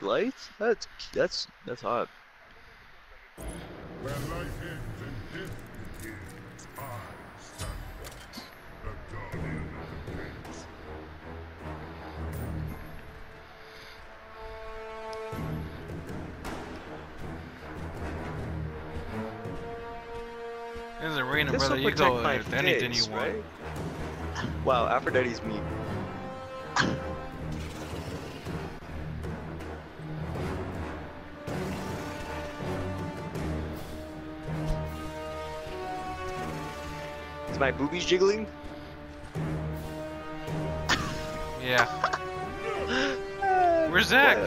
big lights? That's that's that's hot. Where life ends and death begins, I stand, the guardian of the gates. This is arena, This brother. You go my with anything you want. right? Wow, Aphrodite's meat. My boobies jiggling? Yeah. Where's Zach?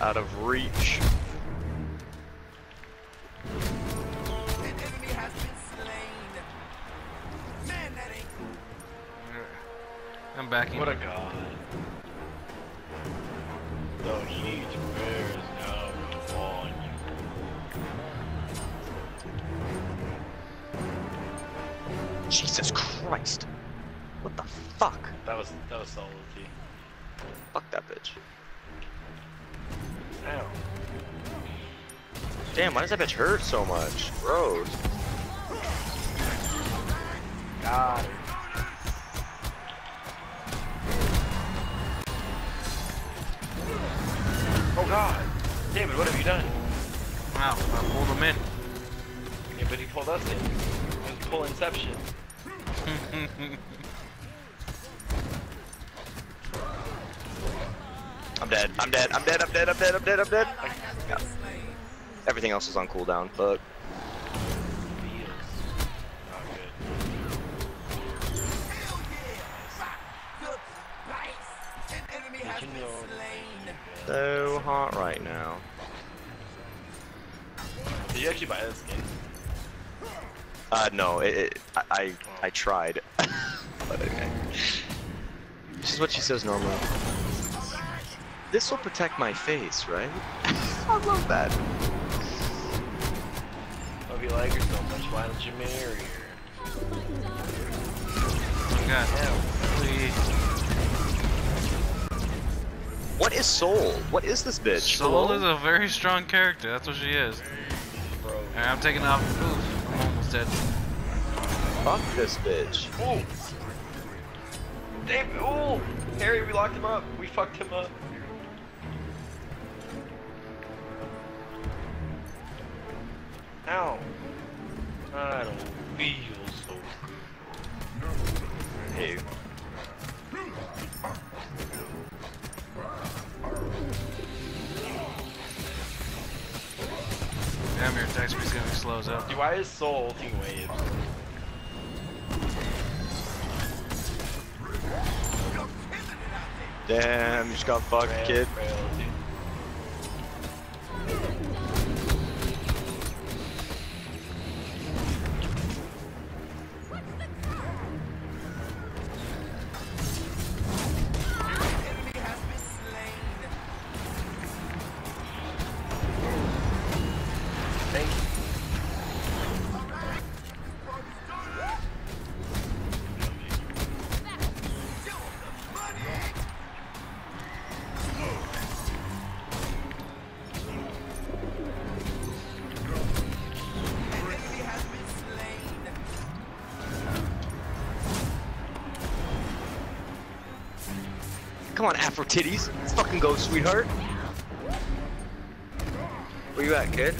Out of reach. An enemy has been slain. Man, that ain't. I'm backing. What a god. The heat bears down upon you. Jesus Christ. What the fuck? That was that was solid T. Fuck that bitch. Ow. Damn, why does that bitch hurt so much? Gross. God. Oh god. David, what have you done? Wow, I pulled him in. Yeah, but he pulled us in. It was full inception. I'm dead. I'm dead. I'm dead. I'm dead. I'm dead. I'm dead. I'm dead. Yeah. Everything else is on cooldown, but Feels not good. Good spice. An enemy has you been know- slain. so hot right now. Did you actually buy this skin? Uh, no, it, it I, I, I tried. but okay. This is what she says normally. This will protect my face, right? I love that. Oh, if you like her so much, why don't you marry her? Oh god. Damn. Please. What is Sol? What is this bitch? Sol Hello? is a very strong character. That's what she is. Bro. Alright, I'm taking off. Oof, I'm almost dead. Fuck this bitch. Oh! David, oh! Harry, we locked him up. We fucked him up. Ow. I don't feel so good. Hey. Damn, your attack speed's gonna be slow as hell. Dude, why is Sol ulting waves? Damn, you just got fucked, Frail- kid. frailty. Come on, Afro titties. Let's fucking go, sweetheart. Where you at, kid?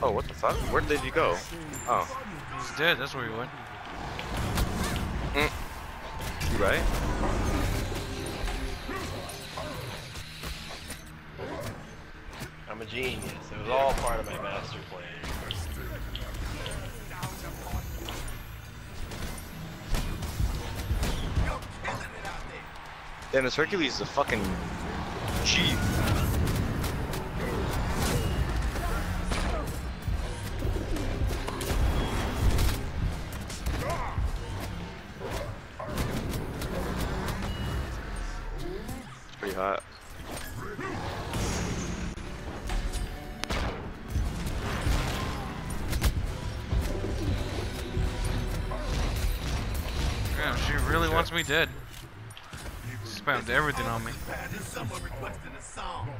Oh, what the fuck? Where did you go? Oh, He's dead. That's where he went. Mm. you right? I'm a genius. It was all part of my master plan. You're it. Damn, this Hercules is a fucking chief. Pretty hot. Damn, she really wants me dead. Spammed everything on me. There's someone requesting a song.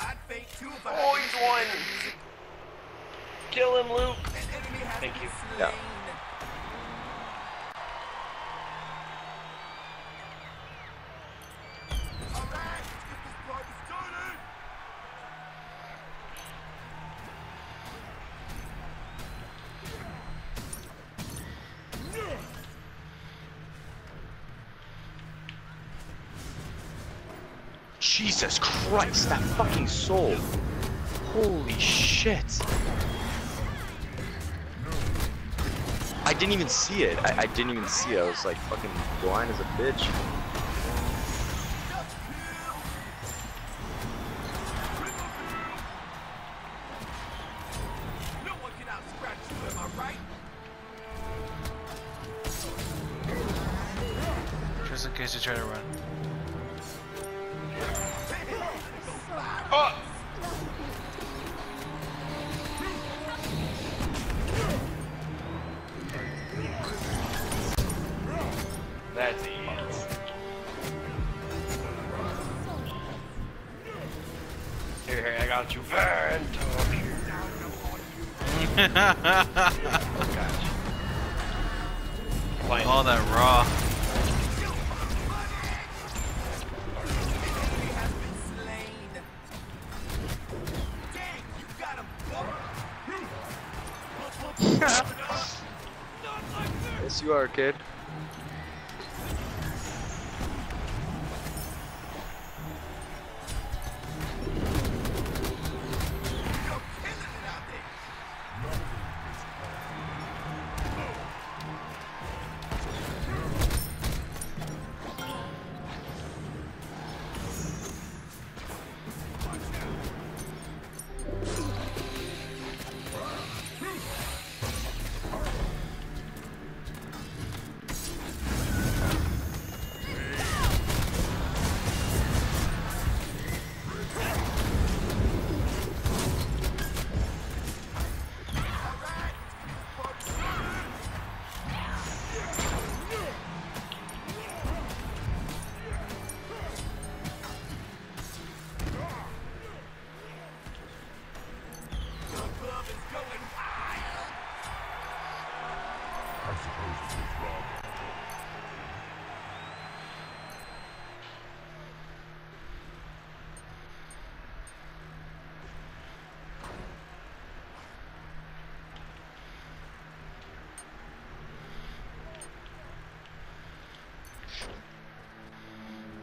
I'd fake too if I Oh, had he's the won. Kill him, Luke. An enemy has Thank you. Yeah. slain. All right, let's get this party started. Jesus Christ, that fucking Sol. Holy shit. I didn't even see it. I, I didn't even see it. I was like fucking blind as a bitch. Just in case you try to run. That's easy. Here, here, I got you. Burn, talk you. Gotcha. Playing All that raw. Enemy has been slain. Dang, you got him. Not like this. Yes, you are, kid.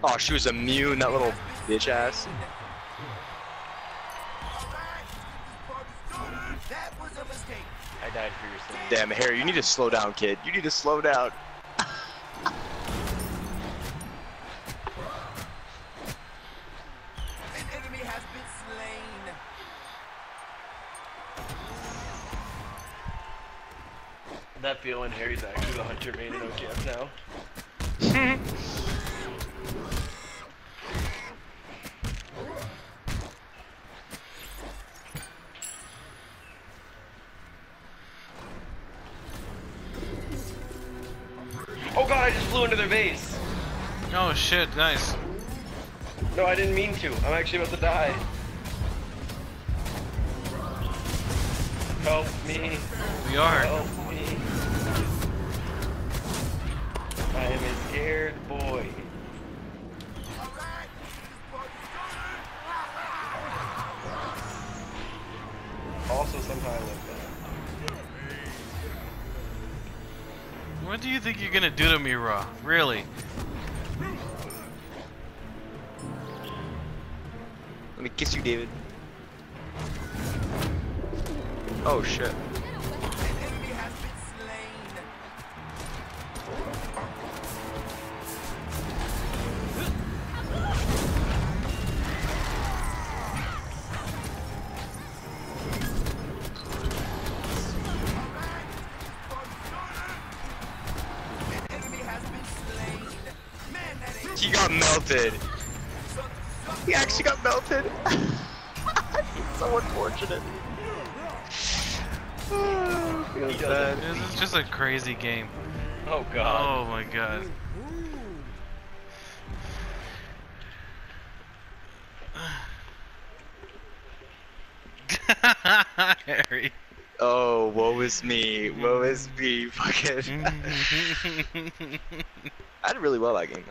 Oh, she was immune, that little bitch ass. All right, let's get this party started. That was a mistake. I died for your sins. Damn, Harry, you need to slow down, kid. You need to slow down. An enemy has been slain. That feeling Harry's actually the hunter main in OKF now. base. Oh shit, nice. No, I didn't mean to. I'm actually about to die. Help me. We are. Help me. I am a scared boy. Also sometimes What do you think you're gonna do to me, Raw? Really? Let me kiss you, David. Oh shit. Got melted. He actually got melted. so unfortunate. Oh, feels bad. This is just a crazy game. Oh god. Oh my god. Harry. Oh, woe is me. Woe is me. Fucking. Mm-hmm. I did really well that game.